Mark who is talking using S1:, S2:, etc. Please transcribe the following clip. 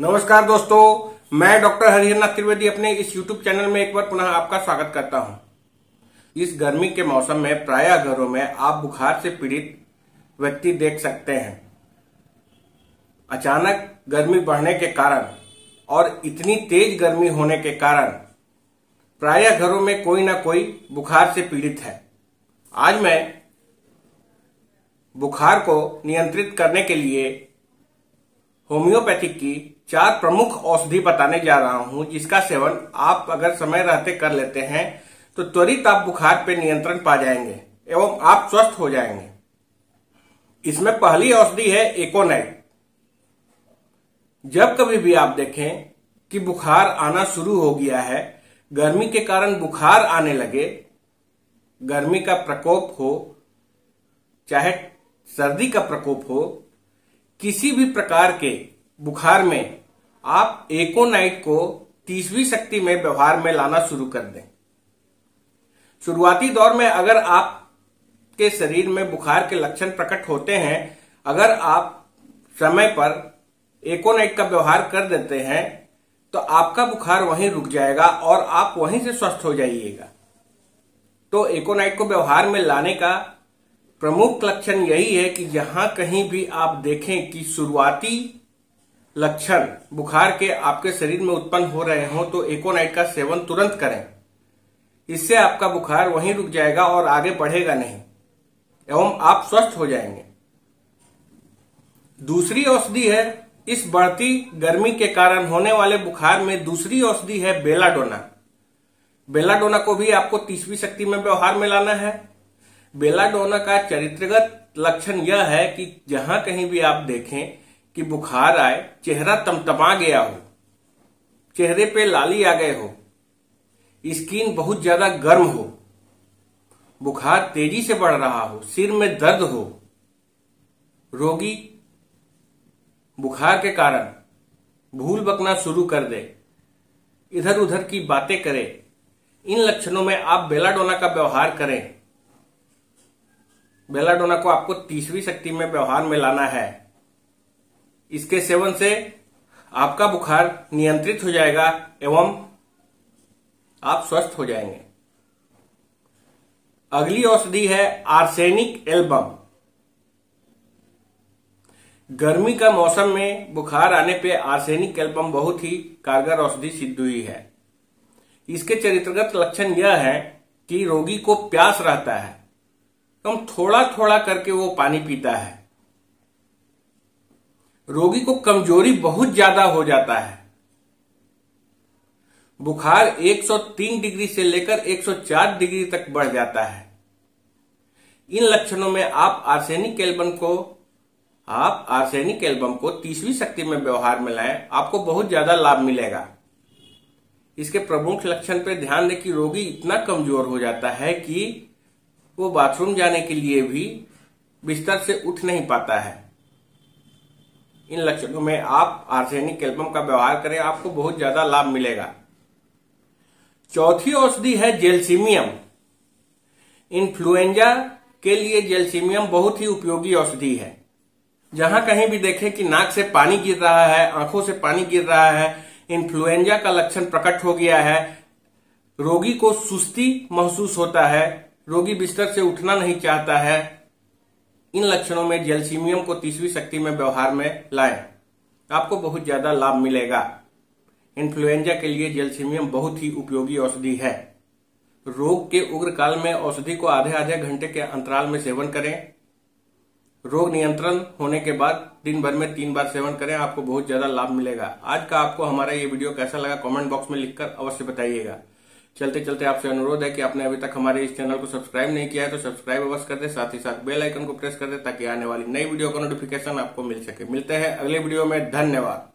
S1: नमस्कार दोस्तों, मैं डॉक्टर हरिहरनाथ त्रिवेदी अपने इस YouTube चैनल में एक बार पुनः आपका स्वागत करता हूँ। इस गर्मी के मौसम में, प्राय घरों में आप बुखार से पीड़ित व्यक्ति देख सकते हैं अचानक गर्मी बढ़ने के कारण और इतनी तेज गर्मी होने के कारण प्राय घरों में कोई ना कोई बुखार से पीड़ित है आज मैं बुखार को नियंत्रित करने के लिए होम्योपैथिक की चार प्रमुख औषधि बताने जा रहा हूँ, जिसका सेवन आप अगर समय रहते कर लेते हैं तो त्वरित आप बुखार पे नियंत्रण पा जाएँगे एवं आप स्वस्थ हो जाएँगे। इसमें पहली औषधि है एकोनाइट। जब कभी भी आप देखें कि बुखार आना शुरू हो गया है, गर्मी के कारण बुखार आने लगे, गर्मी का प्रकोप हो, चाहे सर्दी का प्रकोप हो किसी भी प्रकार के बुखार में आप एकोनाइट को तीसवीं शक्ति में व्यवहार में लाना शुरू कर दें। शुरुआती दौर में अगर आप के शरीर में बुखार के लक्षण प्रकट होते हैं, अगर आप समय पर एकोनाइट का व्यवहार कर देते हैं तो आपका बुखार वहीं रुक जाएगा और आप वहीं से स्वस्थ हो जाइएगा। तो एकोनाइट को व्यवहार में लाने का प्रमुख लक्षण यही है कि जहाँ कहीं भी आप देखें कि शुरुआती लक्षण बुखार के आपके शरीर में उत्पन्न हो रहे हो तो एकोनाइट का सेवन तुरंत करें। इससे आपका बुखार वहीं रुक जाएगा और आगे बढ़ेगा नहीं, एवं आप स्वस्थ हो जाएँगे। दूसरी औषधि है, इस बढ़ती गर्मी के कारण होने वाले बुखार में दूसरी औषधि है बेलाडोना। बेलाडोना को भी आपको तीसवीं शक्ति में व्यवहार में लाना है। बेलाडोना का चरित्रगत लक्षण यह है कि जहाँ कहीं भी आप देखें कि बुखार आए, चेहरा तमतमा गया हो, चेहरे पे लाली आ गए हो, स्किन बहुत ज़्यादा गर्म हो, बुखार तेज़ी से बढ़ रहा हो, सिर में दर्द हो, रोगी बुखार के कारण भूल बकना शुरू कर दे इधर उधर की बातें करे, इन लक्षणों में आप बेलाडोना का व्यवहार करें। बेलाडोना को आपको तीसरी शक्ति में व्यवहार में लाना है। इसके सेवन से आपका बुखार नियंत्रित हो जाएगा एवं आप स्वस्थ हो जाएँगे। अगली औषधि है आर्सेनिक एल्बम। गर्मी का मौसम में बुखार आने पे आर्सेनिक एल्बम बहुत ही कारगर औषधि सिद्ध हुई है। इसके चरित्रगत लक्षण यह है कि रोगी को प्यास रहता है। तो थोड़ा थोड़ा करके वो पानी पीता है। रोगी को कमज़ोरी बहुत ज़्यादा हो जाता है। बुखार 103 डिग्री से लेकर 104 डिग्री तक बढ़ जाता है। इन लक्षणों में आप आर्सेनिक एल्बम को, आप आर्सेनिक एल्बम को तीसरी शक्ति में व्यवहार में लाएँ, आपको बहुत ज़्यादा लाभ मिलेगा। इसके प्रमुख लक्षण पर ध्यान दें कि रोगी इतना कमज़ोर हो जाता है कि वो बाथरूम जाने के लिए भी बिस्तर से उठ नहीं पाता है। इन लक्षणों में आप आर्सेनिक एल्बम का व्यवहार करें, आपको बहुत ज़्यादा लाभ मिलेगा। चौथी औषधि है जेलसीमियम। इन्फ्लुएंजा के लिए जेलसीमियम बहुत ही उपयोगी औषधि है। जहाँ कहीं भी देखें कि नाक से पानी गिर रहा है, आँखों से पानी गिर रहा है, इन्फ्लुएंजा का लक्षण प्रकट हो गया है। रोगी को सुस्ती महसूस होता है रोगी बिस्तर से उठना नहीं चाहता है। इन लक्षणों में जेलसीमियम को तीसरी शक्ति में व्यवहार में लाएँ। आपको बहुत ज़्यादा लाभ मिलेगा। इन्फ्लुएंजा के लिए जेलसीमियम बहुत ही उपयोगी औषधि है। रोग के उग्र काल में औषधि को आधे आधे घंटे के अंतराल में सेवन करें। रोग नियंत्रण होने के बाद दिन भर में तीन बार सेवन करें, आपको बहुत ज़्यादा लाभ मिलेगा। आज का आपको हमारा ये वीडियो कैसा लगा कमेंट बॉक्स में लिखकर अवश्य बताइएगा। चलते चलते आपसे अनुरोध है कि आपने अभी तक हमारे इस चैनल को सब्सक्राइब नहीं किया है तो सब्सक्राइब अवश्य कर दे, साथ ही साथ बेल आइकन को प्रेस कर दे, ताकि आने वाली नई वीडियो का नोटिफिकेशन आपको मिल सके। मिलते हैं अगले वीडियो में। धन्यवाद।